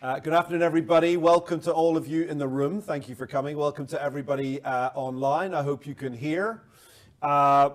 Uh, good afternoon, everybody. Welcome to all of you in the room. Thank you for coming. Welcome to everybody uh, online. I hope you can hear. Uh,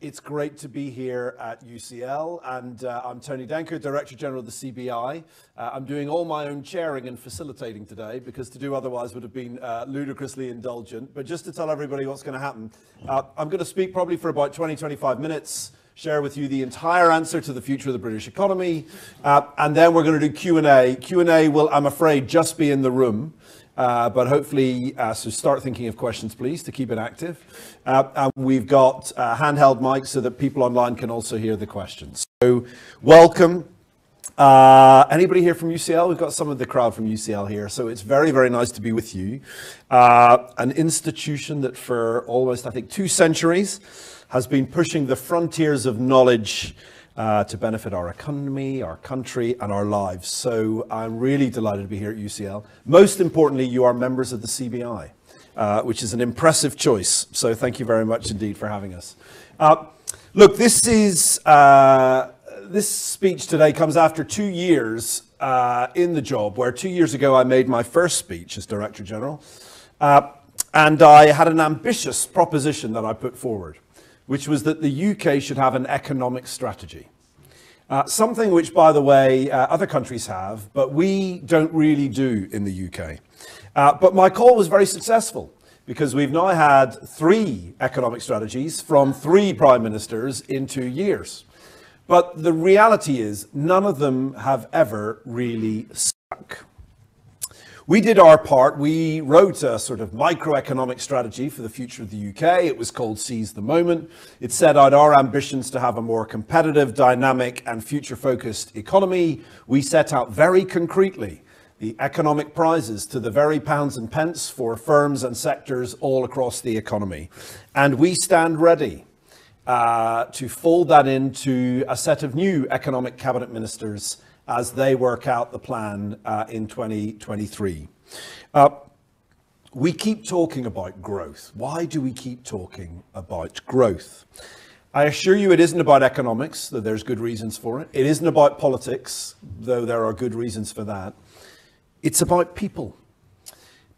it's great to be here at UCL, and uh, I'm Tony Danker, Director General of the CBI. Uh, I'm doing all my own chairing and facilitating today because to do otherwise would have been uh, ludicrously indulgent. But just to tell everybody what's going to happen, I'm going to speak probably for about 20, 25 minutes share with you the entire answer to the future of the British economy, uh, and then we're going to do Q&A. Q&A will, I'm afraid, just be in the room, uh, but hopefully, uh, so start thinking of questions, please, to keep it active. Uh, and we've got uh, handheld mics so that people online can also hear the questions. So welcome. Uh, anybody here from UCL? We've got some of the crowd from UCL here, so it's very, very nice to be with you. Uh, an institution that for almost, I think, two centuries has been pushing the frontiers of knowledge uh, to benefit our economy, our country, and our lives. So I'm really delighted to be here at UCL. Most importantly, you are members of the CBI, uh, which is an impressive choice. So thank you very much indeed for having us. Uh, look, this is uh, this speech today comes after two years uh, in the job, where two years ago I made my first speech as Director General. Uh, and I had an ambitious proposition that I put forward which was that the UK should have an economic strategy. Uh, something which, by the way, uh, other countries have, but we don't really do in the UK. Uh, but my call was very successful because we've now had three economic strategies from three prime ministers in two years. But the reality is, none of them have ever really stuck. We did our part. We wrote a sort of microeconomic strategy for the future of the UK. It was called Seize the Moment. It set out our ambitions to have a more competitive, dynamic, and future focused economy. We set out very concretely the economic prizes to the very pounds and pence for firms and sectors all across the economy. And we stand ready uh, to fold that into a set of new economic cabinet ministers as they work out the plan uh, in 2023. Uh, we keep talking about growth. Why do we keep talking about growth? I assure you it isn't about economics, though there's good reasons for it. It isn't about politics, though there are good reasons for that. It's about people.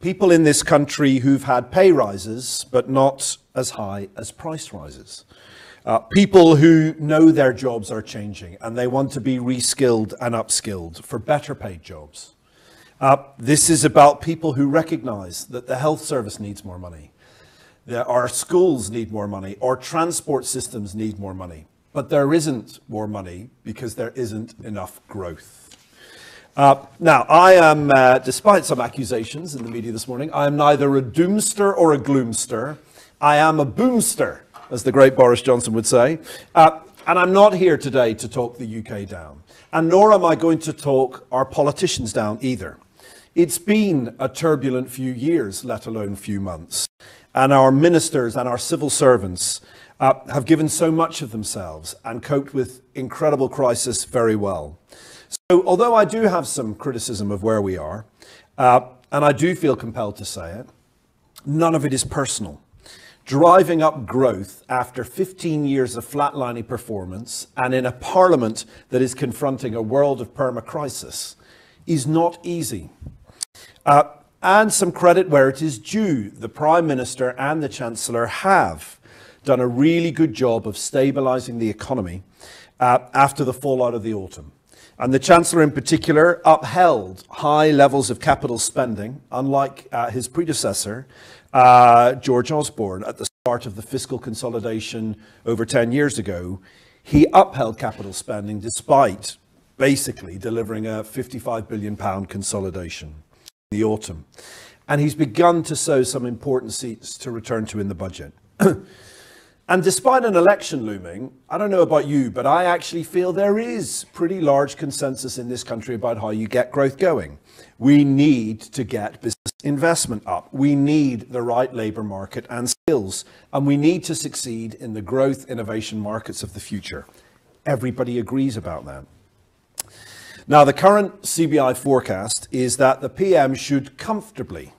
People in this country who've had pay rises, but not as high as price rises. Uh, people who know their jobs are changing and they want to be reskilled and upskilled for better paid jobs. Uh, this is about people who recognize that the health service needs more money, that our schools need more money, or transport systems need more money. But there isn't more money because there isn't enough growth. Uh, now, I am, uh, despite some accusations in the media this morning, I am neither a doomster or a gloomster. I am a boomster as the great Boris Johnson would say. Uh, and I'm not here today to talk the UK down. And nor am I going to talk our politicians down either. It's been a turbulent few years, let alone few months. And our ministers and our civil servants uh, have given so much of themselves and coped with incredible crisis very well. So, although I do have some criticism of where we are, uh, and I do feel compelled to say it, none of it is personal driving up growth after 15 years of flatlining performance and in a parliament that is confronting a world of perma-crisis is not easy. Uh, and some credit where it is due. The Prime Minister and the Chancellor have done a really good job of stabilising the economy uh, after the fallout of the autumn. And the Chancellor, in particular, upheld high levels of capital spending, unlike uh, his predecessor, Uh, George Osborne at the start of the fiscal consolidation over 10 years ago, he upheld capital spending despite basically delivering a 55 billion pound consolidation in the autumn. And he's begun to sow some important seeds to return to in the budget. And despite an election looming, I don't know about you, but I actually feel there is pretty large consensus in this country about how you get growth going. We need to get business investment up. We need the right labour market and skills. And we need to succeed in the growth innovation markets of the future. Everybody agrees about that. Now, the current CBI forecast is that the PM should comfortably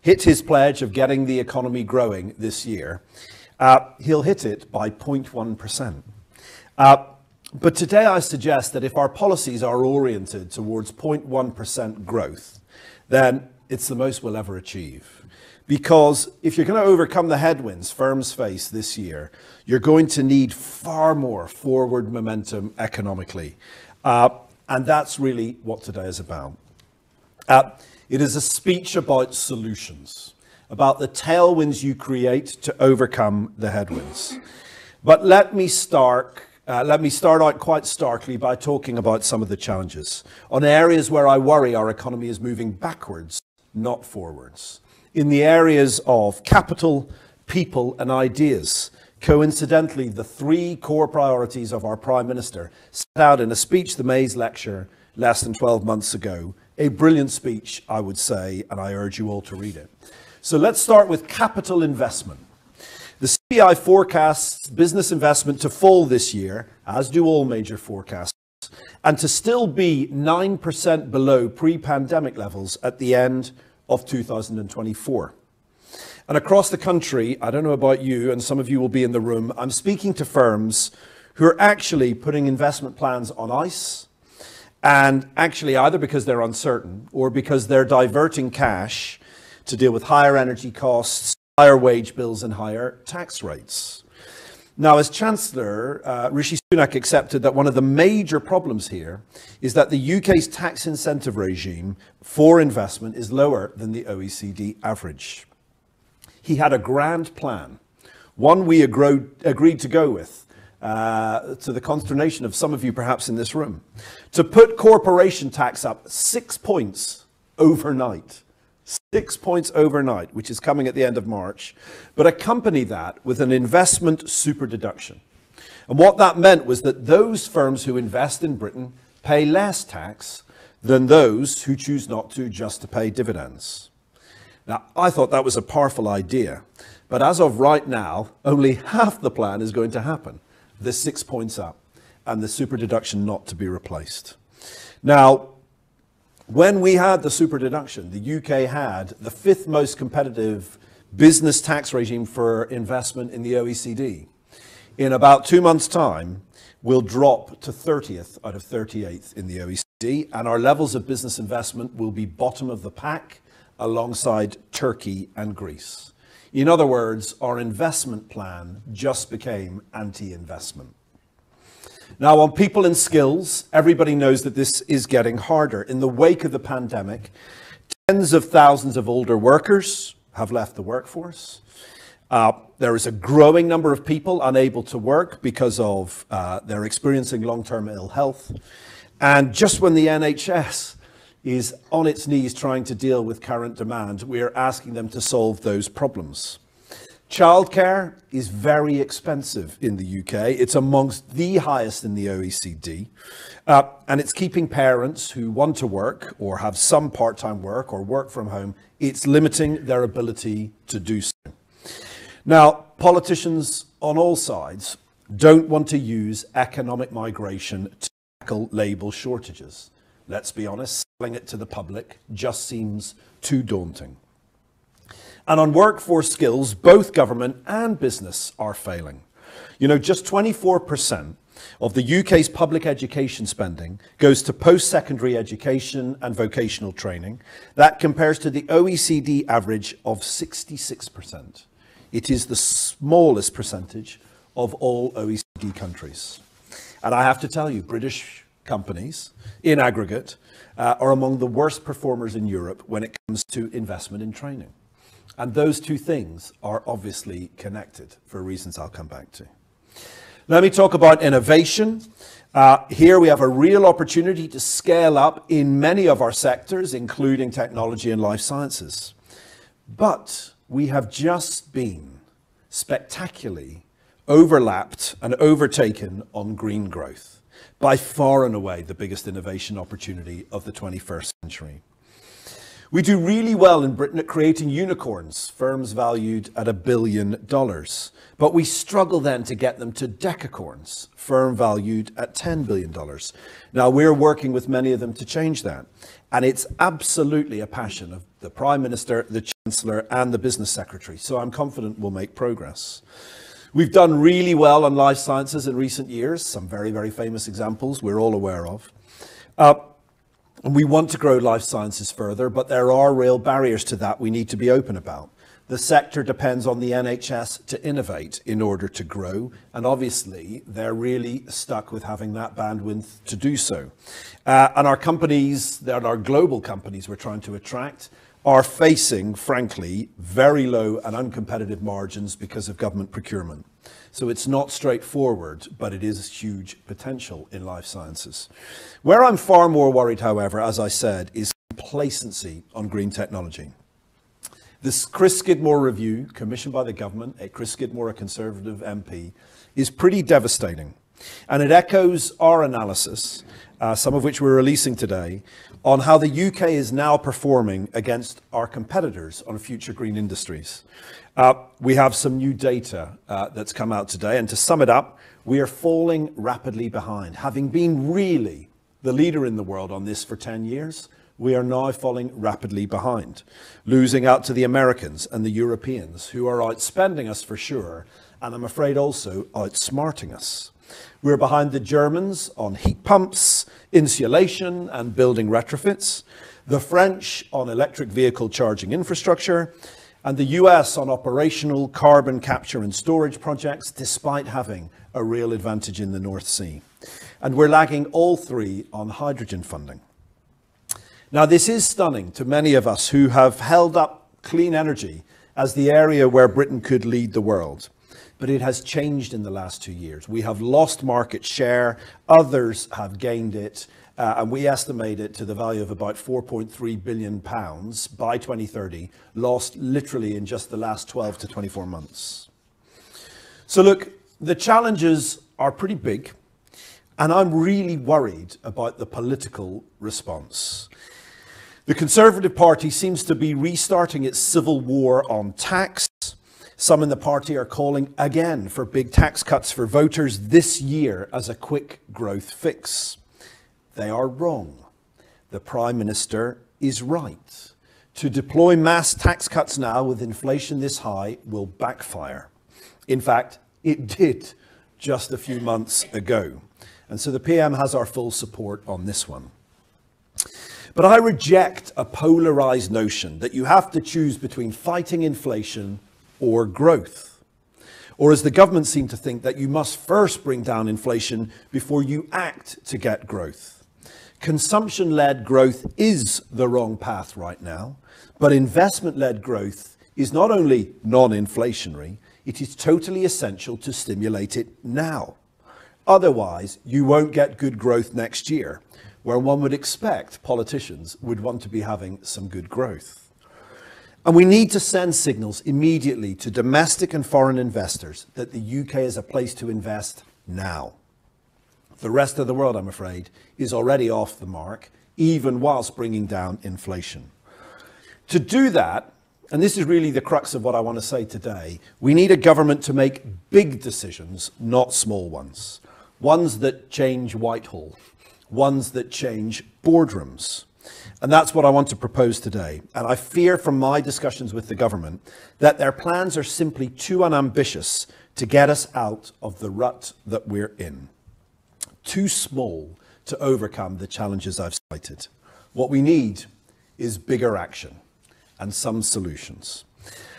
hit his pledge of getting the economy growing this year uh, he'll hit it by 0.1%. Uh, But today I suggest that if our policies are oriented towards 0.1% growth, then it's the most we'll ever achieve. Because if you're going to overcome the headwinds firms face this year, you're going to need far more forward momentum economically. Uh, and that's really what today is about. Uh, it is a speech about solutions, about the tailwinds you create to overcome the headwinds. But let me start uh, let me start out quite starkly by talking about some of the challenges on areas where I worry our economy is moving backwards, not forwards. In the areas of capital, people, and ideas, coincidentally, the three core priorities of our Prime Minister set out in a speech, the Mais Lecture, less than 12 months ago. A brilliant speech, I would say, and I urge you all to read it. So let's start with capital investment. The CBI forecasts business investment to fall this year, as do all major forecasts, and to still be 9% below pre-pandemic levels at the end of 2024. And across the country, I don't know about you, and some of you will be in the room, I'm speaking to firms who are actually putting investment plans on ice, and actually either because they're uncertain or because they're diverting cash to deal with higher energy costs, higher wage bills and higher tax rates. Now, as Chancellor, uh, Rishi Sunak accepted that one of the major problems here is that the UK's tax incentive regime for investment is lower than the OECD average. He had a grand plan, one we agreed, agreed to go with, uh, to the consternation of some of you perhaps in this room, to put corporation tax up six points overnight six points overnight, which is coming at the end of March, but accompany that with an investment super deduction. And what that meant was that those firms who invest in Britain pay less tax than those who choose not to just to pay dividends. Now, I thought that was a powerful idea, but as of right now, only half the plan is going to happen. The six points up and the super deduction not to be replaced. Now, when we had the super deduction, the UK had the fifth most competitive business tax regime for investment in the OECD. In about two months' time, we'll drop to 30th out of 38th in the OECD, and our levels of business investment will be bottom of the pack alongside Turkey and Greece. In other words, our investment plan just became anti investment. Now, on people and skills, everybody knows that this is getting harder. In the wake of the pandemic, tens of thousands of older workers have left the workforce. Uh, there is a growing number of people unable to work because of uh, they're experiencing long-term ill health. And just when the NHS is on its knees trying to deal with current demand, we are asking them to solve those problems. Childcare is very expensive in the UK. It's amongst the highest in the OECD. Uh, and it's keeping parents who want to work or have some part time work or work from home, it's limiting their ability to do so. Now, politicians on all sides don't want to use economic migration to tackle label shortages. Let's be honest, selling it to the public just seems too daunting. And on workforce skills, both government and business are failing. You know, just 24% of the UK's public education spending goes to post-secondary education and vocational training. That compares to the OECD average of 66%. It is the smallest percentage of all OECD countries. And I have to tell you, British companies, in aggregate, uh, are among the worst performers in Europe when it comes to investment in training. And those two things are obviously connected for reasons I'll come back to. Let me talk about innovation. Uh, here we have a real opportunity to scale up in many of our sectors, including technology and life sciences. But we have just been spectacularly overlapped and overtaken on green growth, by far and away the biggest innovation opportunity of the 21st century. We do really well in Britain at creating unicorns, firms valued at a billion dollars. But we struggle then to get them to decacorns, firm valued at $10 billion. Now, we're working with many of them to change that. And it's absolutely a passion of the Prime Minister, the Chancellor, and the Business Secretary. So I'm confident we'll make progress. We've done really well on life sciences in recent years, some very, very famous examples we're all aware of. And we want to grow life sciences further, but there are real barriers to that we need to be open about. The sector depends on the NHS to innovate in order to grow, and obviously, they're really stuck with having that bandwidth to do so. Uh, and our companies, that are global companies we're trying to attract, are facing, frankly, very low and uncompetitive margins because of government procurement. So it's not straightforward, but it is huge potential in life sciences. Where I'm far more worried, however, as I said, is complacency on green technology. This Chris Skidmore review, commissioned by the government, a Chris Skidmore, a Conservative MP, is pretty devastating, and it echoes our analysis, uh, some of which we're releasing today, on how the U.K. is now performing against our competitors on future green industries. Uh, we have some new data uh, that's come out today, and to sum it up, we are falling rapidly behind. Having been really the leader in the world on this for 10 years, we are now falling rapidly behind, losing out to the Americans and the Europeans, who are outspending us for sure, and I'm afraid also outsmarting us. We're behind the Germans on heat pumps, insulation, and building retrofits, the French on electric vehicle charging infrastructure, and the U.S. on operational carbon capture and storage projects, despite having a real advantage in the North Sea. And we're lagging all three on hydrogen funding. Now, this is stunning to many of us who have held up clean energy as the area where Britain could lead the world, but it has changed in the last two years. We have lost market share, others have gained it, Uh, and we estimate it to the value of about 4.3 billion pounds by 2030, lost literally in just the last 12 to 24 months. So look, the challenges are pretty big, and I'm really worried about the political response. The Conservative Party seems to be restarting its civil war on tax. Some in the party are calling again for big tax cuts for voters this year as a quick growth fix. They are wrong. The Prime Minister is right. To deploy mass tax cuts now with inflation this high will backfire. In fact, it did just a few months ago, and so the PM has our full support on this one. But I reject a polarized notion that you have to choose between fighting inflation or growth, or as the government seem to think, that you must first bring down inflation before you act to get growth. Consumption-led growth is the wrong path right now, but investment-led growth is not only non-inflationary, it is totally essential to stimulate it now. Otherwise, you won't get good growth next year, where one would expect politicians would want to be having some good growth. And we need to send signals immediately to domestic and foreign investors that the U.K. is a place to invest now. The rest of the world, I'm afraid, is already off the mark, even whilst bringing down inflation. To do that, and this is really the crux of what I want to say today, we need a government to make big decisions, not small ones. Ones that change Whitehall, ones that change boardrooms, and that's what I want to propose today. And I fear from my discussions with the government that their plans are simply too unambitious to get us out of the rut that we're in, too small to overcome the challenges I've cited. What we need is bigger action and some solutions.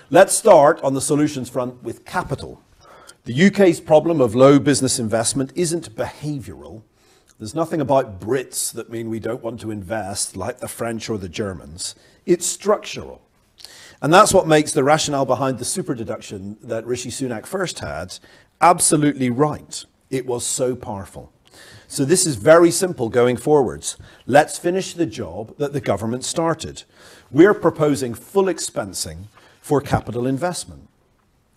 Let's start on the solutions front with capital. The U.K.'s problem of low business investment isn't behavioral. There's nothing about Brits that mean we don't want to invest like the French or the Germans. It's structural, and that's what makes the rationale behind the super-deduction that Rishi Sunak first had absolutely right. It was so powerful. So this is very simple going forwards. Let's finish the job that the government started. We're proposing full expensing for capital investment.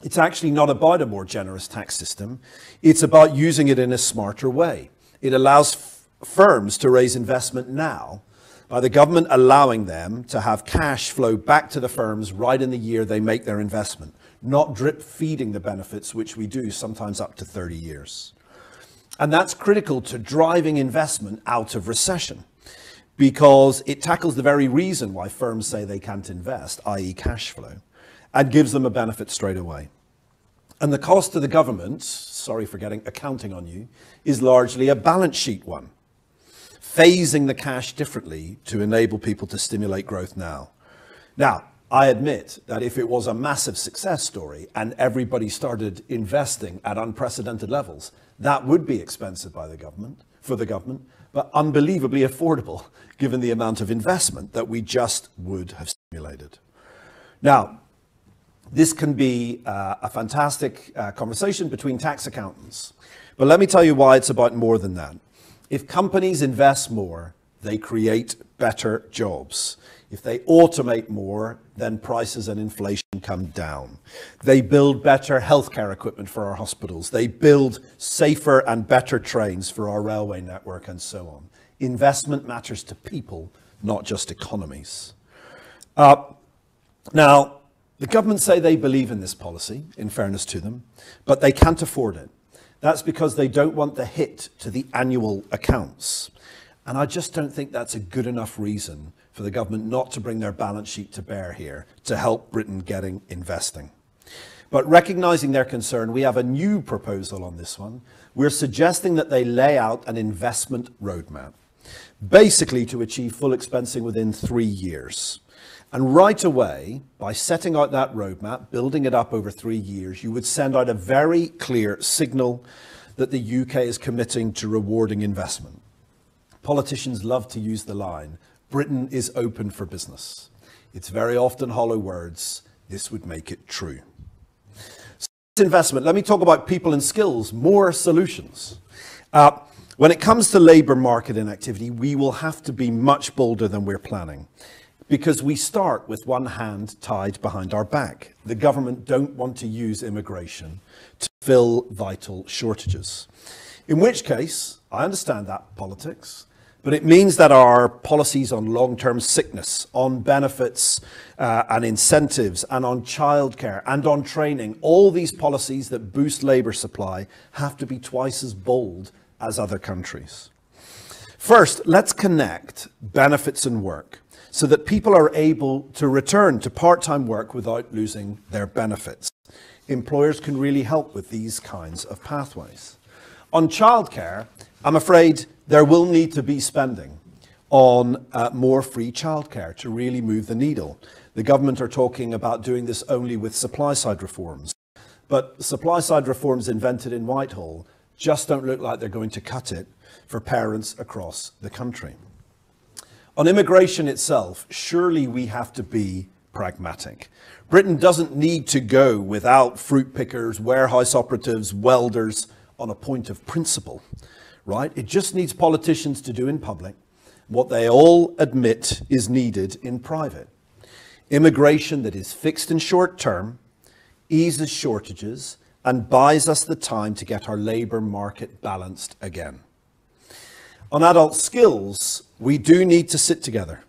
It's actually not about a more generous tax system, it's about using it in a smarter way. It allows firms to raise investment now by the government allowing them to have cash flow back to the firms right in the year they make their investment, not drip-feeding the benefits, which we do sometimes up to 30 years. And that's critical to driving investment out of recession because it tackles the very reason why firms say they can't invest, i.e., cash flow, and gives them a benefit straight away. And the cost to the government, sorry for getting accounting on you, is largely a balance sheet one, phasing the cash differently to enable people to stimulate growth now. Now, I admit that if it was a massive success story and everybody started investing at unprecedented levels, that would be expensive by the government, for the government, but unbelievably affordable given the amount of investment that we just would have stimulated. Now, this can be uh, a fantastic uh, conversation between tax accountants. But let me tell you why it's about more than that. If companies invest more, they create better jobs. If they automate more, then prices and inflation come down. They build better healthcare equipment for our hospitals. They build safer and better trains for our railway network and so on. Investment matters to people, not just economies. Uh, now, the government say they believe in this policy, in fairness to them, but they can't afford it. That's because they don't want the hit to the annual accounts. And I just don't think that's a good enough reason for the government not to bring their balance sheet to bear here to help Britain getting investing. But recognizing their concern, we have a new proposal on this one. We're suggesting that they lay out an investment roadmap, basically to achieve full expensing within three years. And right away, by setting out that roadmap, building it up over three years, you would send out a very clear signal that the UK is committing to rewarding investment. Politicians love to use the line, Britain is open for business. It's very often hollow words. This would make it true. So investment, let me talk about people and skills, more solutions. Uh, when it comes to labour market inactivity, we will have to be much bolder than we're planning because we start with one hand tied behind our back. The government don't want to use immigration to fill vital shortages. In which case, I understand that politics, but it means that our policies on long-term sickness, on benefits uh, and incentives, and on childcare and on training, all these policies that boost labour supply have to be twice as bold as other countries. First, let's connect benefits and work so that people are able to return to part-time work without losing their benefits. Employers can really help with these kinds of pathways. On childcare, I'm afraid there will need to be spending on uh, more free childcare to really move the needle. The government are talking about doing this only with supply side reforms. But supply side reforms invented in Whitehall just don't look like they're going to cut it for parents across the country. On immigration itself, surely we have to be pragmatic. Britain doesn't need to go without fruit pickers, warehouse operatives, welders on a point of principle, right? It just needs politicians to do in public what they all admit is needed in private. Immigration that is fixed and short term, eases shortages, and buys us the time to get our labour market balanced again. On adult skills, we do need to sit together,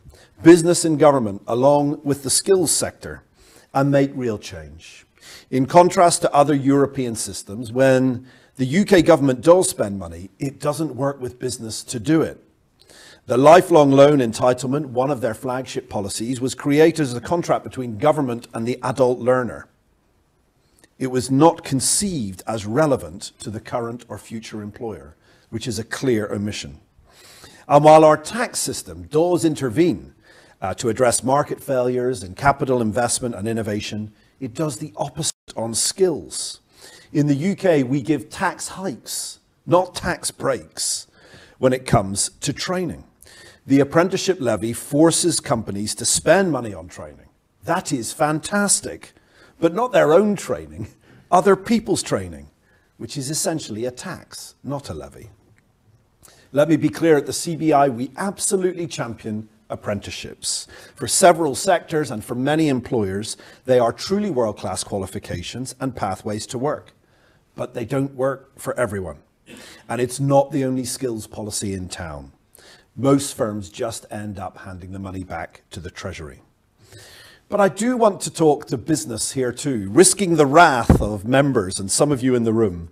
business and government, along with the skills sector, and make real change. In contrast to other European systems, when the UK government does spend money, it doesn't work with business to do it. The lifelong loan entitlement, one of their flagship policies, was created as a contract between government and the adult learner. It was not conceived as relevant to the current or future employer, which is a clear omission. And while our tax system does intervene uh, to address market failures and capital investment and innovation, it does the opposite on skills. In the UK, we give tax hikes, not tax breaks, when it comes to training. The apprenticeship levy forces companies to spend money on training. That is fantastic, but not their own training, other people's training, which is essentially a tax, not a levy. Let me be clear, at the CBI, we absolutely champion apprenticeships. For several sectors and for many employers, they are truly world-class qualifications and pathways to work. But they don't work for everyone. And it's not the only skills policy in town. Most firms just end up handing the money back to the Treasury. But I do want to talk to business here too, risking the wrath of members and some of you in the room.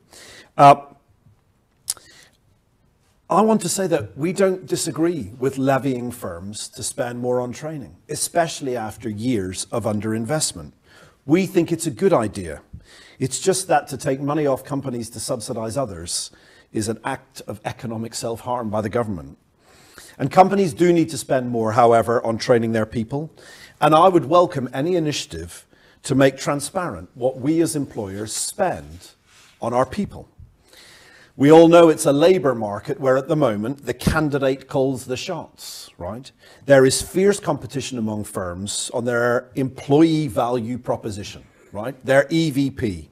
Uh, I want to say that we don't disagree with levying firms to spend more on training, especially after years of underinvestment. We think it's a good idea. It's just that to take money off companies to subsidize others is an act of economic self harm by the government. And companies do need to spend more, however, on training their people. And I would welcome any initiative to make transparent what we as employers spend on our people. We all know it's a labour market where at the moment the candidate calls the shots, right? There is fierce competition among firms on their employee value proposition, right? Their EVP.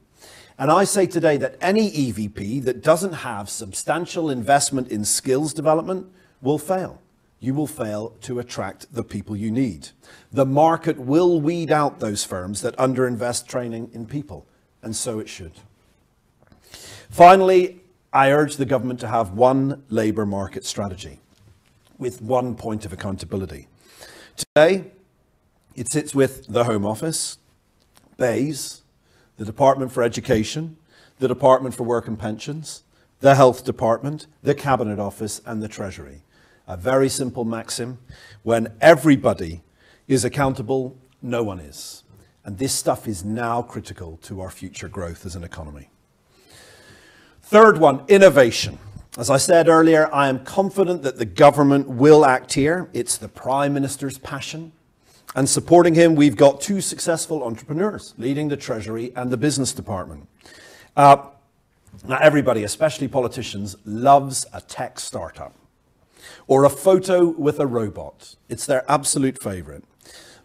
And I say today that any EVP that doesn't have substantial investment in skills development will fail. You will fail to attract the people you need. The market will weed out those firms that underinvest training in people, and so it should. Finally, I urge the government to have one labour market strategy with one point of accountability. Today, it sits with the Home Office, BEIS, the Department for Education, the Department for Work and Pensions, the Health Department, the Cabinet Office, and the Treasury. A very simple maxim when everybody is accountable, no one is. And this stuff is now critical to our future growth as an economy. Third one, innovation. As I said earlier, I am confident that the government will act here. It's the Prime Minister's passion. And supporting him, we've got two successful entrepreneurs leading the Treasury and the Business Department. Uh, now, everybody, especially politicians, loves a tech startup or a photo with a robot. It's their absolute favorite.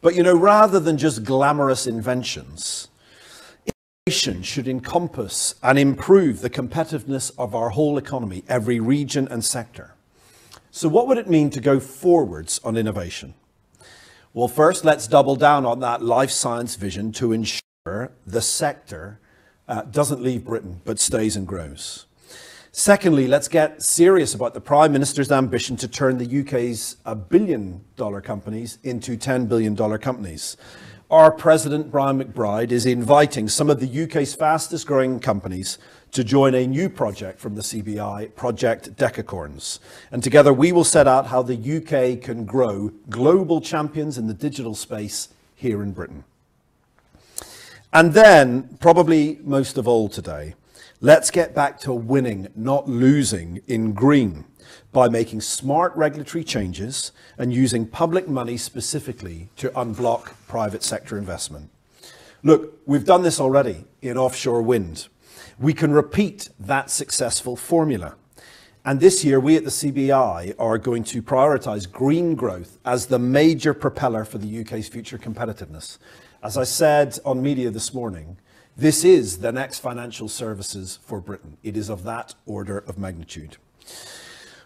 But you know, rather than just glamorous inventions, innovation should encompass and improve the competitiveness of our whole economy, every region and sector. So what would it mean to go forwards on innovation? Well, first, let's double down on that life science vision to ensure the sector uh, doesn't leave Britain, but stays and grows. Secondly, let's get serious about the Prime Minister's ambition to turn the UK's billion dollar companies into $10 billion companies our President Brian McBride is inviting some of the UK's fastest growing companies to join a new project from the CBI, Project Decacorns. And together we will set out how the UK can grow global champions in the digital space here in Britain. And then, probably most of all today, let's get back to winning, not losing in green by making smart regulatory changes and using public money specifically to unblock private sector investment. Look, we've done this already in offshore wind. We can repeat that successful formula. And this year, we at the CBI are going to prioritise green growth as the major propeller for the UK's future competitiveness. As I said on media this morning, this is the next financial services for Britain. It is of that order of magnitude.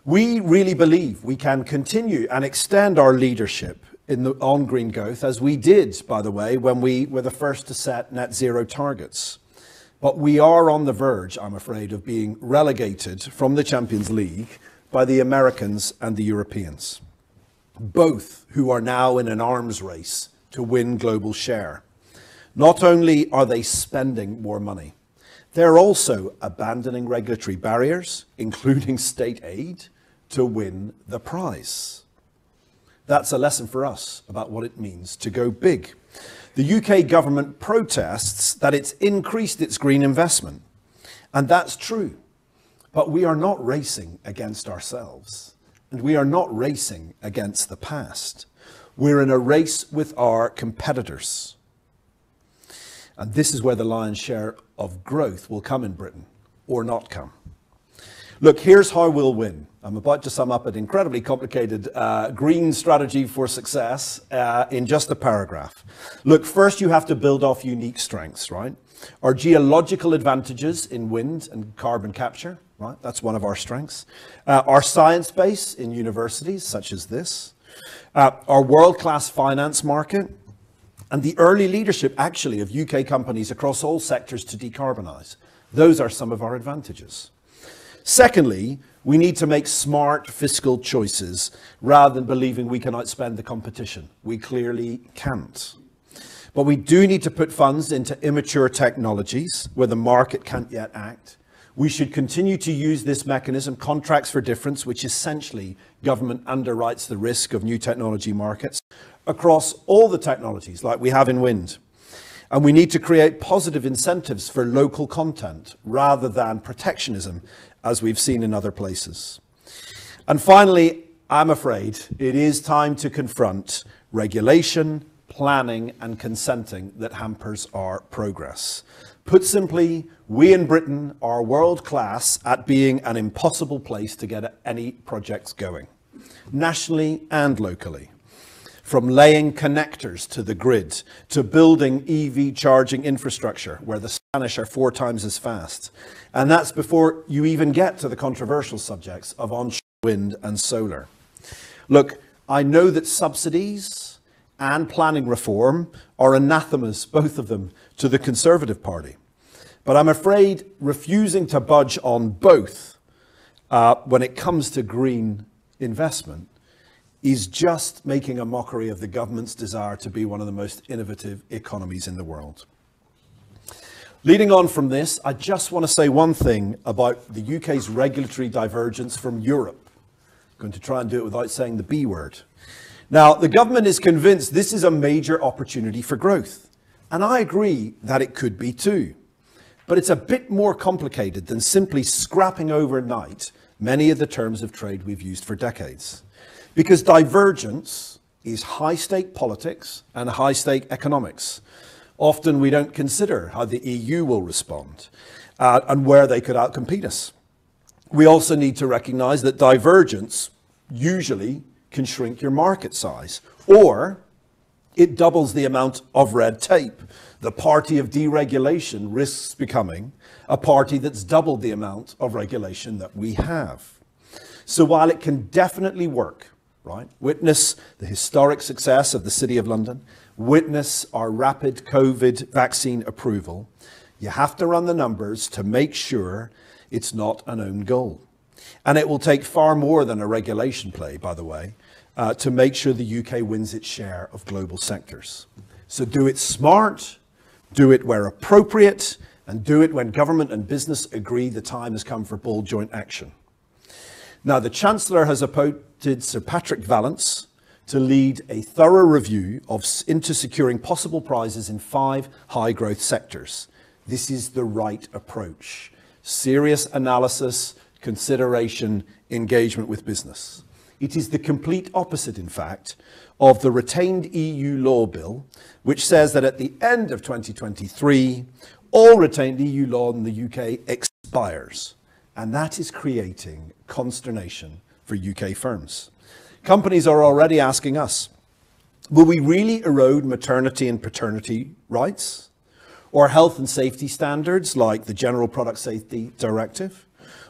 We really believe we can continue and extend our leadership in the, on green growth, as we did, by the way, when we were the first to set net zero targets. But we are on the verge, I'm afraid, of being relegated from the Champions League by the Americans and the Europeans, both who are now in an arms race to win global share. Not only are they spending more money, they're also abandoning regulatory barriers, including state aid, to win the prize. That's a lesson for us about what it means to go big. The UK government protests that it's increased its green investment. And that's true. But we are not racing against ourselves. And we are not racing against the past. We're in a race with our competitors. And this is where the lion's share of growth will come in Britain or not come. Look, here's how we'll win. I'm about to sum up an incredibly complicated uh, green strategy for success uh, in just a paragraph. Look, first you have to build off unique strengths, right? Our geological advantages in wind and carbon capture, right? That's one of our strengths. Uh, our science base in universities, such as this. Uh, our world-class finance market, and the early leadership, actually, of UK companies across all sectors to decarbonise. Those are some of our advantages. Secondly, we need to make smart fiscal choices rather than believing we can outspend the competition. We clearly can't. But we do need to put funds into immature technologies where the market can't yet act. We should continue to use this mechanism, contracts for difference, which essentially government underwrites the risk of new technology markets across all the technologies like we have in wind. And we need to create positive incentives for local content rather than protectionism, as we've seen in other places. And finally, I'm afraid it is time to confront regulation, planning, and consenting that hampers our progress. Put simply, we in Britain are world class at being an impossible place to get any projects going, nationally and locally. From laying connectors to the grid, to building EV charging infrastructure, where the Spanish are four times as fast. And that's before you even get to the controversial subjects of onshore wind and solar. Look, I know that subsidies and planning reform are anathemas, both of them, to the Conservative Party. But I'm afraid refusing to budge on both uh, when it comes to green investment is just making a mockery of the government's desire to be one of the most innovative economies in the world. Leading on from this, I just want to say one thing about the UK's regulatory divergence from Europe. I'm going to try and do it without saying the B word. Now, the government is convinced this is a major opportunity for growth. And I agree that it could be too. But it's a bit more complicated than simply scrapping overnight many of the terms of trade we've used for decades. Because divergence is high stake politics and high stake economics. Often we don't consider how the EU will respond uh, and where they could outcompete us. We also need to recognize that divergence usually can shrink your market size or it doubles the amount of red tape. The party of deregulation risks becoming a party that's doubled the amount of regulation that we have. So while it can definitely work, right, witness the historic success of the City of London, witness our rapid COVID vaccine approval, you have to run the numbers to make sure it's not an own goal. And it will take far more than a regulation play, by the way, uh, to make sure the UK wins its share of global sectors. So do it smart, do it where appropriate, and do it when government and business agree the time has come for bold joint action. Now, the Chancellor has appointed Sir Patrick Vallance to lead a thorough review of into securing possible prizes in five high growth sectors. This is the right approach. Serious analysis, consideration, engagement with business. It is the complete opposite, in fact, of the retained EU law bill, which says that at the end of 2023, all retained EU law in the UK expires. And that is creating consternation for UK firms. Companies are already asking us, will we really erode maternity and paternity rights? Or health and safety standards like the General Product Safety Directive?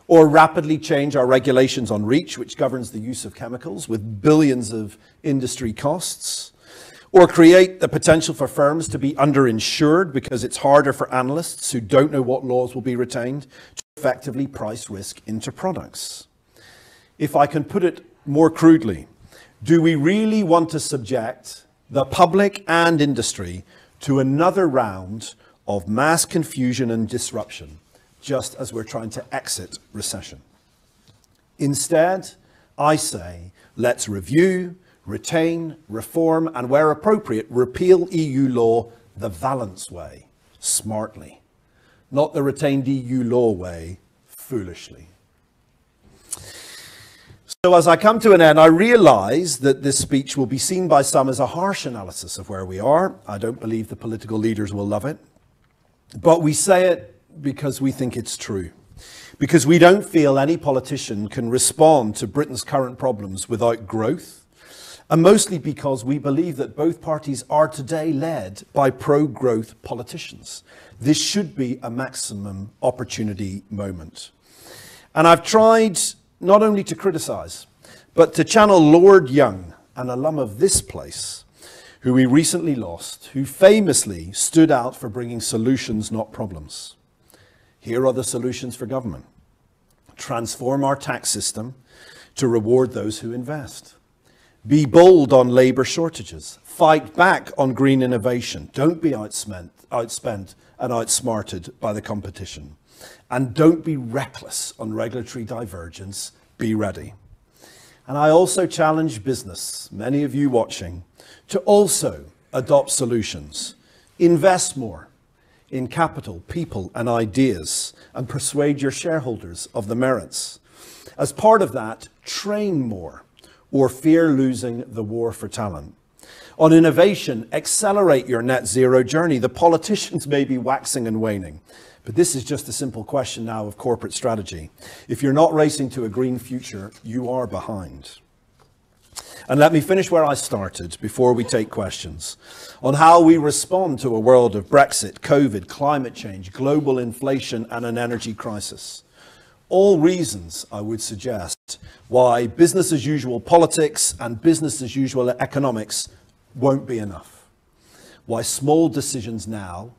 or rapidly change our regulations on REACH, which governs the use of chemicals with billions of industry costs, or create the potential for firms to be underinsured because it's harder for analysts who don't know what laws will be retained to effectively price risk into products. If I can put it more crudely, do we really want to subject the public and industry to another round of mass confusion and disruption just as we're trying to exit recession. Instead, I say, let's review, retain, reform, and where appropriate, repeal EU law the Vallance way, smartly, not the retained EU law way, foolishly. So, as I come to an end, I realize that this speech will be seen by some as a harsh analysis of where we are. I don't believe the political leaders will love it. But we say it because we think it's true. Because we don't feel any politician can respond to Britain's current problems without growth. And mostly because we believe that both parties are today led by pro growth politicians. This should be a maximum opportunity moment. And I've tried not only to criticize, but to channel Lord Young, an alum of this place, who we recently lost, who famously stood out for bringing solutions, not problems. Here are the solutions for government. Transform our tax system to reward those who invest. Be bold on labour shortages. Fight back on green innovation. Don't be outspent, outspent and outsmarted by the competition. And don't be reckless on regulatory divergence. Be ready. And I also challenge business, many of you watching, to also adopt solutions Invest more in capital, people, and ideas, and persuade your shareholders of the merits. As part of that, train more or fear losing the war for talent. On innovation, accelerate your net zero journey. The politicians may be waxing and waning, but this is just a simple question now of corporate strategy. If you're not racing to a green future, you are behind. And let me finish where I started before we take questions on how we respond to a world of Brexit, COVID, climate change, global inflation, and an energy crisis. All reasons, I would suggest, why business as usual politics and business as usual economics won't be enough. Why small decisions now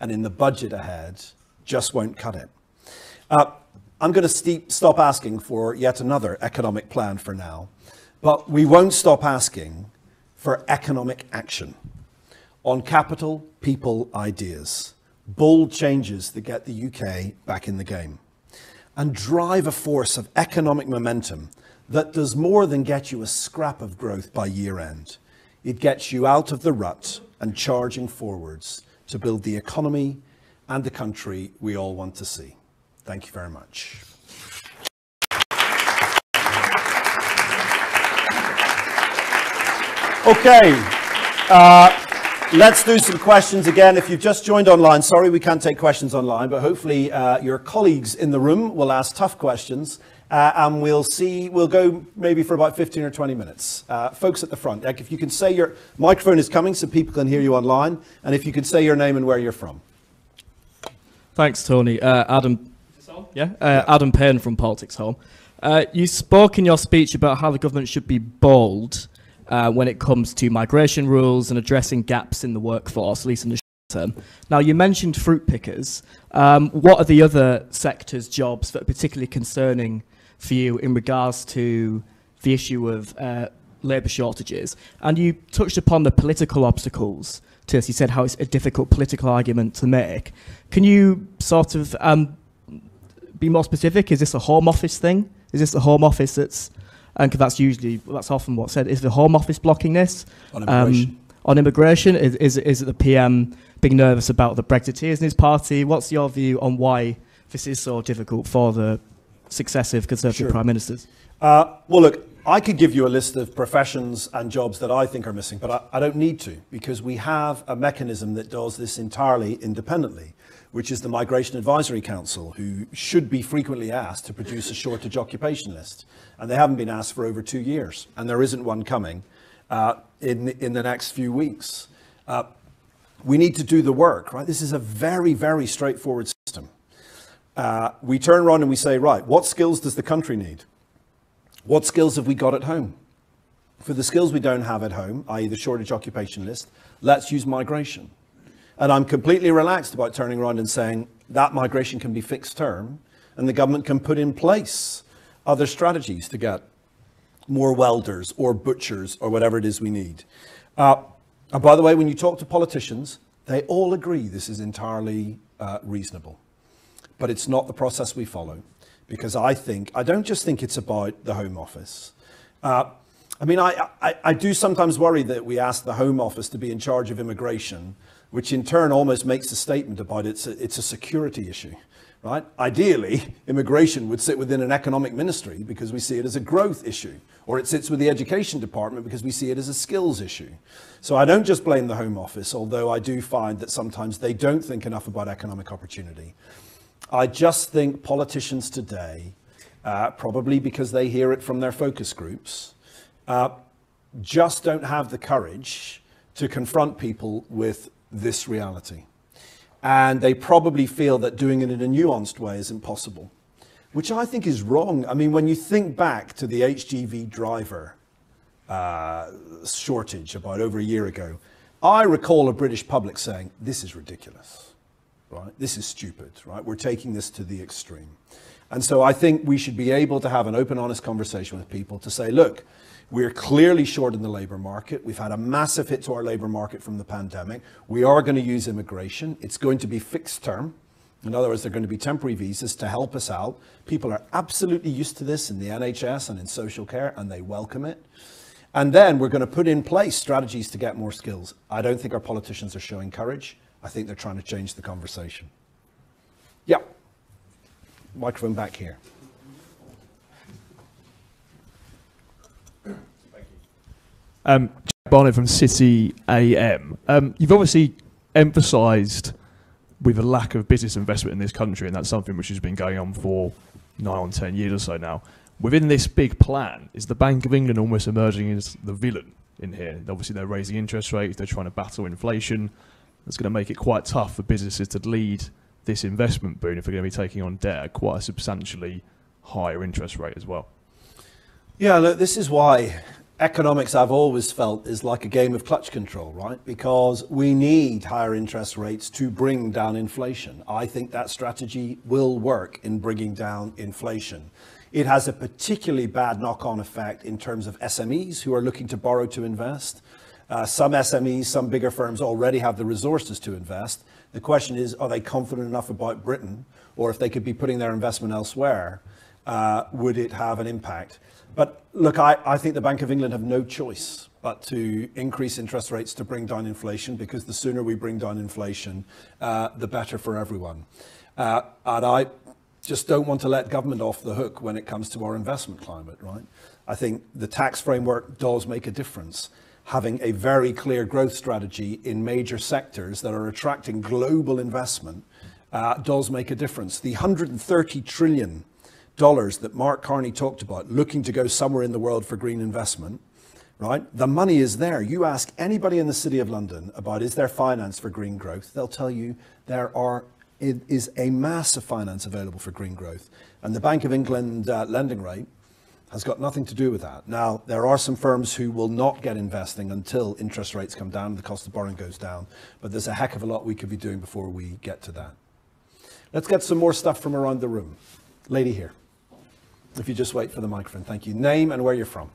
and in the budget ahead just won't cut it. Uh, I'm going to stop asking for yet another economic plan for now, but we won't stop asking for economic action on capital, people, ideas. Bold changes that get the UK back in the game and drive a force of economic momentum that does more than get you a scrap of growth by year end. It gets you out of the rut and charging forwards to build the economy and the country we all want to see. Thank you very much. Okay, uh, let's do some questions again. If you've just joined online, sorry we can't take questions online, but hopefully uh, your colleagues in the room will ask tough questions uh, and we'll see, we'll go maybe for about 15 or 20 minutes. Uh, folks at the front, like if you can say your microphone is coming so people can hear you online, and if you can say your name and where you're from. Thanks, Tony. Uh, Adam, yeah, uh, Adam Payne from Politics Home. Uh, you spoke in your speech about how the government should be bold uh, when it comes to migration rules and addressing gaps in the workforce, at least in the short term. Now, you mentioned fruit pickers. Um, what are the other sectors' jobs that are particularly concerning for you in regards to the issue of uh, labour shortages. And you touched upon the political obstacles to this. You said how it's a difficult political argument to make. Can you sort of um, be more specific? Is this a Home Office thing? Is this the Home Office that's, and that's usually, that's often what's said, is the Home Office blocking this? On immigration. Um, on immigration, is, is, is it the PM being nervous about the Brexiteers in his party? What's your view on why this is so difficult for the successive Conservative sure. Prime Ministers? Uh, well, look, I could give you a list of professions and jobs that I think are missing, but I, I, don't need to because we have a mechanism that does this entirely independently, which is the Migration Advisory Council, who should be frequently asked to produce a shortage occupation list. And they haven't been asked for over two years, and there isn't one coming uh, in, in the next few weeks. Uh, we need to do the work, right? This is a very, very straightforward uh, we turn around and we say, right, what skills does the country need? What skills have we got at home? For the skills we don't have at home, i.e. the shortage occupation list, let's use migration. And I'm completely relaxed about turning around and saying that migration can be fixed term and the government can put in place other strategies to get more welders or butchers or whatever it is we need. Uh, and by the way, when you talk to politicians, they all agree this is entirely uh, reasonable but it's not the process we follow because I think, I don't just think it's about the Home Office. Uh, I mean, I, I, I, do sometimes worry that we ask the Home Office to be in charge of immigration, which in turn almost makes a statement about it's a, it's a security issue, right? Ideally, immigration would sit within an economic ministry because we see it as a growth issue, or it sits with the education department because we see it as a skills issue. So I don't just blame the Home Office, although I do find that sometimes they don't think enough about economic opportunity. I just think politicians today, uh, probably because they hear it from their focus groups, uh, just don't have the courage to confront people with this reality. And they probably feel that doing it in a nuanced way is impossible, which I think is wrong. I mean, when you think back to the HGV driver uh, shortage about over a year ago, I recall a British public saying, this is ridiculous right? This is stupid, right? We're taking this to the extreme. And so I think we should be able to have an open, honest conversation with people to say, look, we're clearly short in the labor market. We've had a massive hit to our labor market from the pandemic. We are going to use immigration. It's going to be fixed term. In other words, they're going to be temporary visas to help us out. People are absolutely used to this in the NHS and in social care, and they welcome it. And then we're going to put in place strategies to get more skills. I don't think our politicians are showing courage. I think they're trying to change the conversation. Yeah. Microphone back here. Thank you. Um, Jack Barnett from City AM. Um, you've obviously emphasised with a lack of business investment in this country, and that's something which has been going on for nine or ten years or so now. Within this big plan, is the Bank of England almost emerging as the villain in here? Obviously, they're raising interest rates, they're trying to battle inflation. That's going to make it quite tough for businesses to lead this investment boom if they're going to be taking on debt at quite a substantially higher interest rate as well. Yeah, look, this is why economics I've always felt is like a game of clutch control, right? Because we need higher interest rates to bring down inflation. I think that strategy will work in bringing down inflation. It has a particularly bad knock on effect in terms of SMEs who are looking to borrow to invest. Uh, some SMEs, some bigger firms already have the resources to invest. The question is, are they confident enough about Britain, or if they could be putting their investment elsewhere, uh, would it have an impact? But look, I, I think the Bank of England have no choice but to increase interest rates to bring down inflation because the sooner we bring down inflation, uh, the better for everyone. Uh, and I just don't want to let government off the hook when it comes to our investment climate, right? I think the tax framework does make a difference. Having a very clear growth strategy in major sectors that are attracting global investment uh, does make a difference. The 130 trillion dollars that Mark Carney talked about, looking to go somewhere in the world for green investment, right? The money is there. You ask anybody in the City of London about is there finance for green growth, they'll tell you there are it is a massive finance available for green growth. And the Bank of England uh, lending rate has got nothing to do with that. Now, there are some firms who will not get investing until interest rates come down, and the cost of borrowing goes down. But there's a heck of a lot we could be doing before we get to that. Let's get some more stuff from around the room. Lady here. If you just wait for the microphone, thank you. Name and where you're from.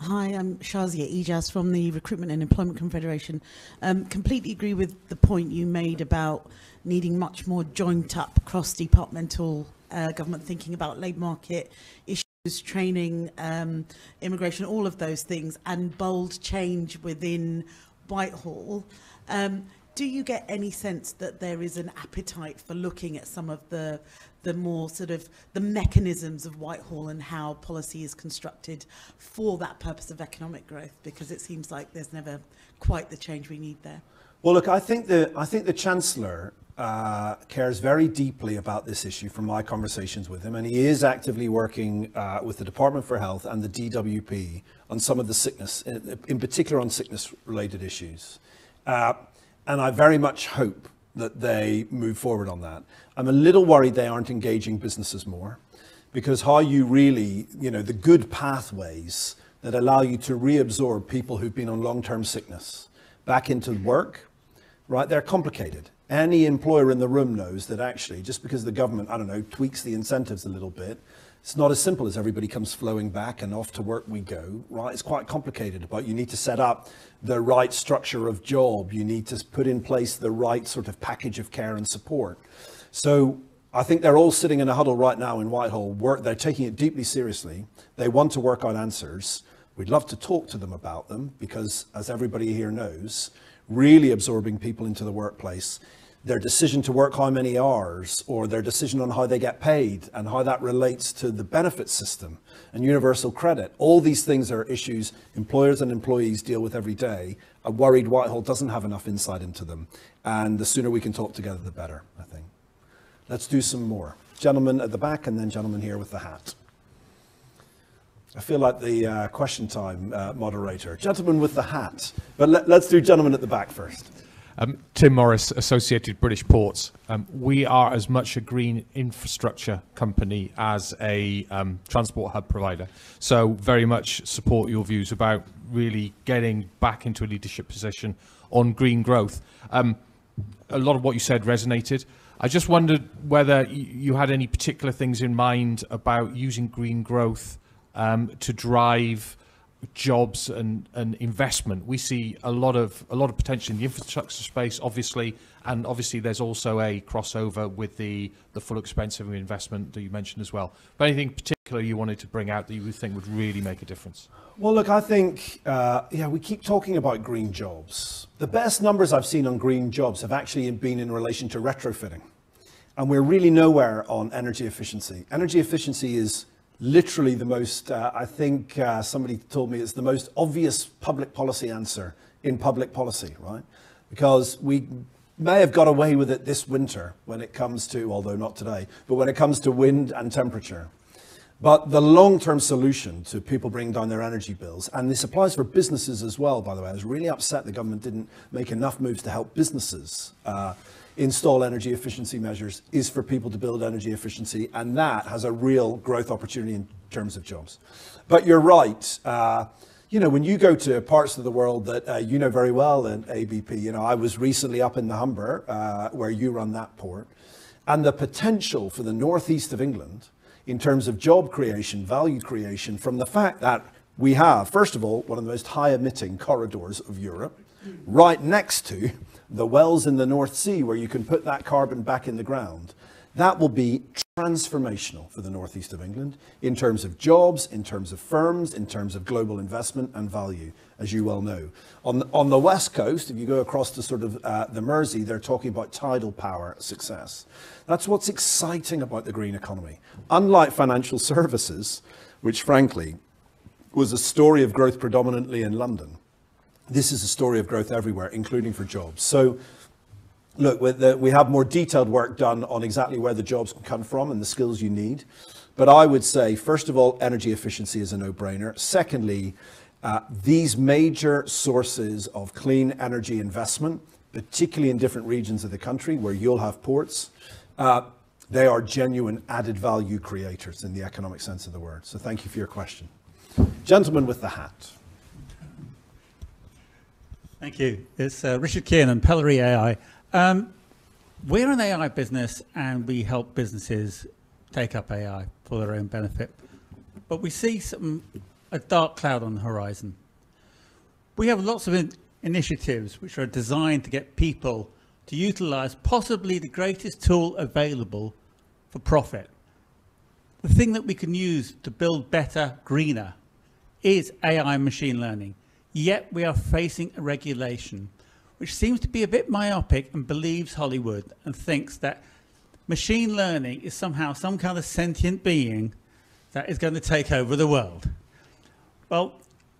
Hi, I'm Shazia Ejaz from the Recruitment and Employment Confederation. Um, completely agree with the point you made about needing much more joint up cross-departmental uh, government thinking about labour market issues, training, um, immigration, all of those things, and bold change within Whitehall. Um, do you get any sense that there is an appetite for looking at some of the the more sort of the mechanisms of Whitehall and how policy is constructed for that purpose of economic growth because it seems like there's never quite the change we need there. Well, look, I think the I think the chancellor uh, cares very deeply about this issue from my conversations with him, and he is actively working uh, with the Department for Health and the DWP on some of the sickness, in, in particular on sickness-related issues. Uh, and I very much hope that they move forward on that. I'm a little worried they aren't engaging businesses more because how you really, you know, the good pathways that allow you to reabsorb people who've been on long-term sickness back into work, right? They're complicated. Any employer in the room knows that actually, just because the government, I don't know, tweaks the incentives a little bit, it's not as simple as everybody comes flowing back and off to work we go, right? It's quite complicated, but you need to set up the right structure of job. You need to put in place the right sort of package of care and support. So I think they're all sitting in a huddle right now in Whitehall. They're taking it deeply seriously. They want to work on answers. We'd love to talk to them about them because, as everybody here knows, really absorbing people into the workplace their decision to work how many hours or their decision on how they get paid and how that relates to the benefit system and universal credit. All these things are issues employers and employees deal with every day. I'm worried Whitehall doesn't have enough insight into them. And the sooner we can talk together, the better, I think. Let's do some more. Gentlemen at the back and then gentlemen here with the hat. I feel like the uh, question time uh, moderator. Gentleman with the hat. But let, let's do gentleman at the back first. Um, Tim Morris, Associated British Ports. Um, we are as much a green infrastructure company as a um, transport hub provider. So very much support your views about really getting back into a leadership position on green growth. Um, a lot of what you said resonated. I just wondered whether you had any particular things in mind about using green growth um, to drive jobs and, and investment. We see a lot of a lot of potential in the infrastructure space, obviously, and obviously there's also a crossover with the the full expensing investment that you mentioned as well. But anything particular you wanted to bring out that you think would really make a difference? Well, look, I think, uh, yeah, we keep talking about green jobs. The best numbers I've seen on green jobs have actually been in relation to retrofitting. And we're really nowhere on energy efficiency. Energy efficiency is literally the most, uh, I think uh, somebody told me it's the most obvious public policy answer in public policy, right? Because we may have got away with it this winter when it comes to, although not today, but when it comes to wind and temperature. But the long-term solution to people bringing down their energy bills, and this applies for businesses as well, by the way. I was really upset the government didn't make enough moves to help businesses uh, install energy efficiency measures, is for people to build energy efficiency, and that has a real growth opportunity in terms of jobs. But you're right. Uh, you know, when you go to parts of the world that uh, you know very well in ABP, you know, I was recently up in the Humber, uh, where you run that port, and the potential for the northeast of England in terms of job creation, value creation, from the fact that we have, first of all, one of the most high emitting corridors of Europe, right next to the wells in the North Sea where you can put that carbon back in the ground. That will be transformational for the northeast of England in terms of jobs, in terms of firms, in terms of global investment and value, as you well know. On the, on the west coast, if you go across to sort of uh, the Mersey, they're talking about tidal power success. That's what's exciting about the green economy. Unlike financial services, which frankly was a story of growth predominantly in London, this is a story of growth everywhere, including for jobs. So look, we have more detailed work done on exactly where the jobs can come from and the skills you need. But I would say, first of all, energy efficiency is a no-brainer. Secondly, uh, these major sources of clean energy investment, particularly in different regions of the country where you'll have ports, uh, they are genuine added value creators in the economic sense of the word. So thank you for your question. Gentleman with the hat. Thank you. It's uh, Richard and Pellery AI. Um, we're an AI business and we help businesses take up AI for their own benefit. But we see some, a dark cloud on the horizon. We have lots of in initiatives which are designed to get people to utilize possibly the greatest tool available for profit. The thing that we can use to build better, greener is AI machine learning. Yet we are facing a regulation which seems to be a bit myopic and believes Hollywood and thinks that machine learning is somehow some kind of sentient being that is going to take over the world. Well,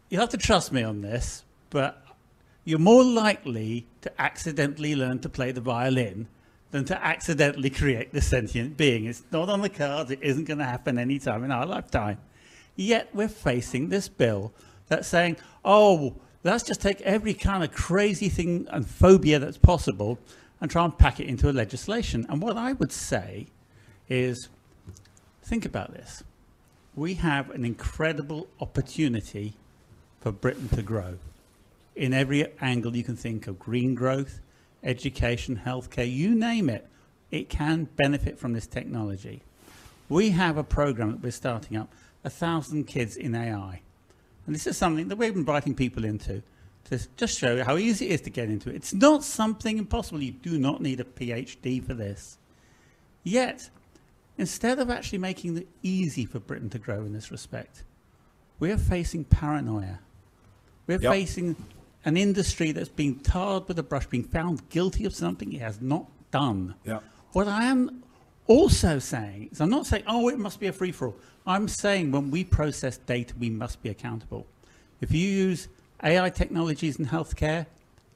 you'll have to trust me on this, but you're more likely to accidentally learn to play the violin than to accidentally create the sentient being. It's not on the cards. It isn't going to happen anytime in our lifetime. Yet we're facing this bill that's saying, oh, Let's just take every kind of crazy thing and phobia that's possible and try and pack it into a legislation. And what I would say is, think about this. We have an incredible opportunity for Britain to grow in every angle you can think of, green growth, education, healthcare, you name it, it can benefit from this technology. We have a program that we're starting up, a thousand kids in AI. And this is something that we're inviting people into to just show you how easy it is to get into it. It's not something impossible. You do not need a PhD for this. Yet, instead of actually making it easy for Britain to grow in this respect, we're facing paranoia. We're yep. facing an industry that's being tarred with a brush, being found guilty of something it has not done. Yep. What I am also saying is I'm not saying, oh, it must be a free-for-all. I'm saying when we process data, we must be accountable. If you use AI technologies in healthcare,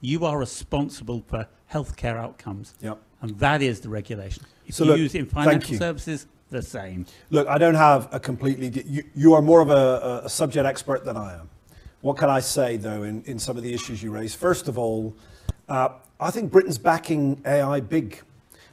you are responsible for healthcare outcomes. Yep. And that is the regulation. If so you look, use it in financial services, the same. Look, I don't have a completely, you, you are more of a, a, subject expert than I am. What can I say, though, in, in some of the issues you raise? First of all, uh, I think Britain's backing AI big.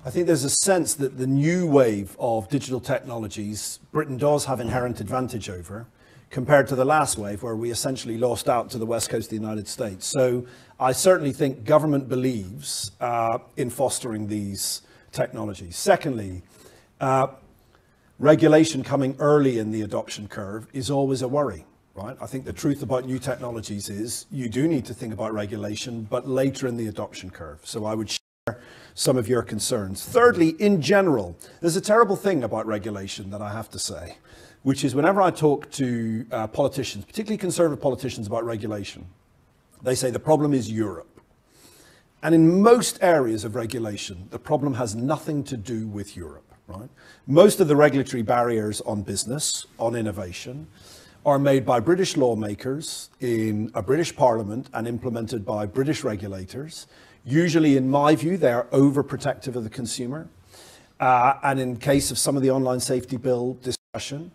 I think there's a sense that the new wave of digital technologies, Britain does have inherent advantage over compared to the last wave where we essentially lost out to the west coast of the United States. So I certainly think government believes uh, in fostering these technologies. Secondly, uh, regulation coming early in the adoption curve is always a worry. right? I think the truth about new technologies is you do need to think about regulation, but later in the adoption curve. So I would some of your concerns. Thirdly, in general, there's a terrible thing about regulation that I have to say, which is whenever I talk to uh, politicians, particularly conservative politicians about regulation, they say the problem is Europe. And in most areas of regulation, the problem has nothing to do with Europe, right? Most of the regulatory barriers on business, on innovation, are made by British lawmakers in a British parliament and implemented by British regulators. Usually, in my view, they are overprotective of the consumer. Uh, and in case of some of the online safety bill discussion,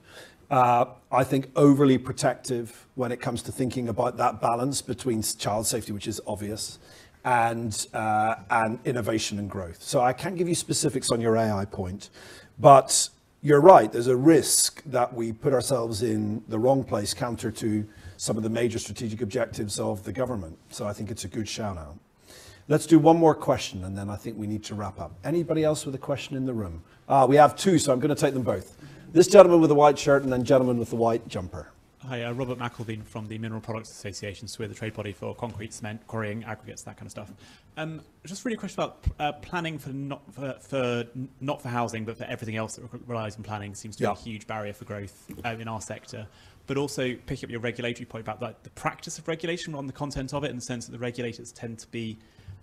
uh, I think overly protective when it comes to thinking about that balance between child safety, which is obvious, and, uh, and innovation and growth. So I can't give you specifics on your AI point, but you're right, there's a risk that we put ourselves in the wrong place counter to some of the major strategic objectives of the government. So I think it's a good shout out. Let's do one more question and then I think we need to wrap up. Anybody else with a question in the room? Ah, we have two, so I'm going to take them both. This gentleman with the white shirt and then gentleman with the white jumper. Hi, uh, Robert McIlveen from the Mineral Products Association, so we're the trade body for concrete, cement, quarrying, aggregates, that kind of stuff. Um, just really a question about uh, planning for not for, for not for housing, but for everything else that relies on planning seems to Yeah. be a huge barrier for growth uh, in our sector. But also picking up your regulatory point about like, the practice of regulation on the content of it, in the sense that the regulators tend to be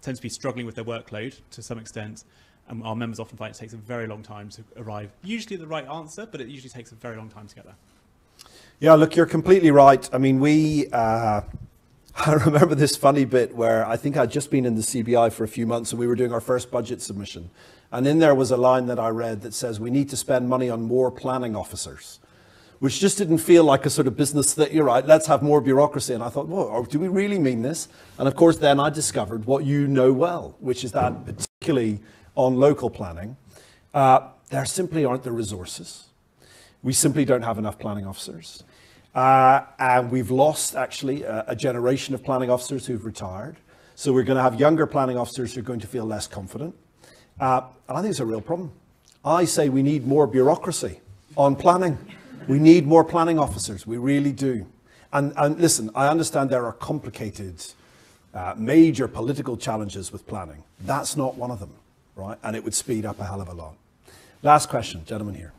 tend to be struggling with their workload to some extent. And our members often find it takes a very long time to arrive, usually the right answer, but it usually takes a very long time to get there. Yeah, look, you're completely right. I mean, we, uh, I remember this funny bit where I think I'd just been in the CBI for a few months and we were doing our first budget submission. And in there was a line that I read that says, we need to spend money on more planning officers, which just didn't feel like a sort of business that, you're right, let's have more bureaucracy. And I thought, whoa, do we really mean this? And of course, then I discovered what you know well, which is that particularly on local planning, uh, there simply aren't the resources. We simply don't have enough planning officers. Uh, and we've lost actually a, a generation of planning officers who've retired. So we're going to have younger planning officers who are going to feel less confident. Uh, and I think it's a real problem. I say we need more bureaucracy on planning. We need more planning officers. We really do. And, and listen, I understand there are complicated, uh, major political challenges with planning. That's not one of them, right? And it would speed up a hell of a lot. Last question, gentlemen here.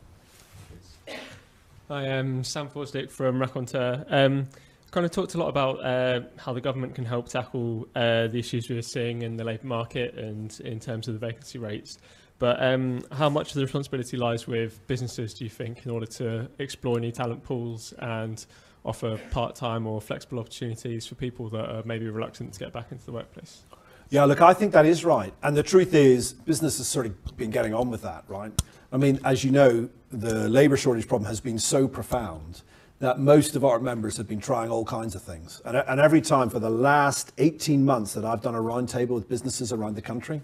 Hi, I'm Sam Forsdick from Raconteur. Um, kind of talked a lot about uh, how the government can help tackle uh, the issues we're seeing in the labour market and in terms of the vacancy rates. But um, how much of the responsibility lies with businesses, do you think, in order to explore new talent pools and offer part-time or flexible opportunities for people that are maybe reluctant to get back into the workplace? Yeah, look, I think that is right. And the truth is, business has sort of been getting on with that, right? I mean, as you know, the labour shortage problem has been so profound that most of our members have been trying all kinds of things. And, and every time for the last 18 months that I've done a roundtable with businesses around the country,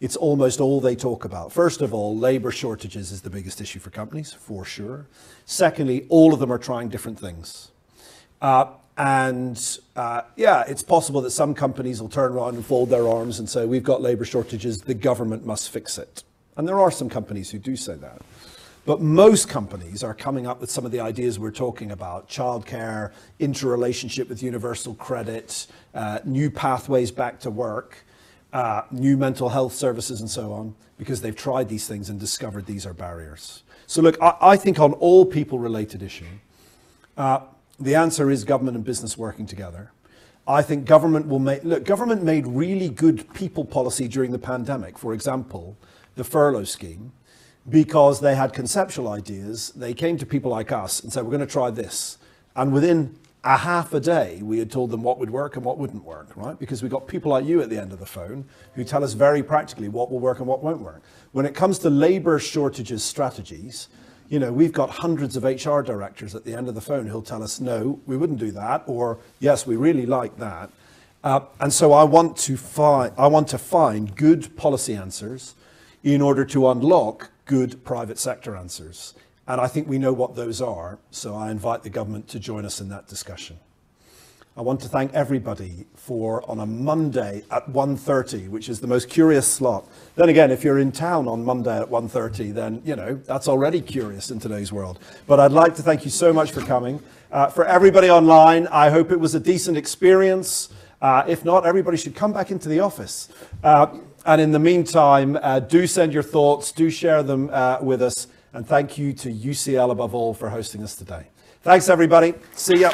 it's almost all they talk about. First of all, labour shortages is the biggest issue for companies, for sure. Secondly, all of them are trying different things. Uh, and uh, yeah, it's possible that some companies will turn around and fold their arms and say, we've got labour shortages, the government must fix it. And there are some companies who do say that. But most companies are coming up with some of the ideas we're talking about childcare, interrelationship with universal credit, uh, new pathways back to work, uh, new mental health services, and so on, because they've tried these things and discovered these are barriers. So, look, I, I think on all people related issue, uh, the answer is government and business working together. I think government will make, look, government made really good people policy during the pandemic. For example, the furlough scheme, because they had conceptual ideas. They came to people like us and said, we're going to try this. And within a half a day, we had told them what would work and what wouldn't work, right? Because we got people like you at the end of the phone who tell us very practically what will work and what won't work. When it comes to labor shortages strategies, you know, we've got hundreds of HR directors at the end of the phone who'll tell us, no, we wouldn't do that, or yes, we really like that. Uh, and so I want to find, I want to find good policy answers in order to unlock good private sector answers. And I think we know what those are, so I invite the government to join us in that discussion. I want to thank everybody for on a Monday at 1.30, which is the most curious slot. Then again, if you're in town on Monday at 1.30, then, you know, that's already curious in today's world. But I'd like to thank you so much for coming. Uh, for everybody online, I hope it was a decent experience. Uh, if not, everybody should come back into the office. Uh, and in the meantime, uh, do send your thoughts, do share them uh, with us. And thank you to UCL above all for hosting us today. Thanks, everybody. See ya.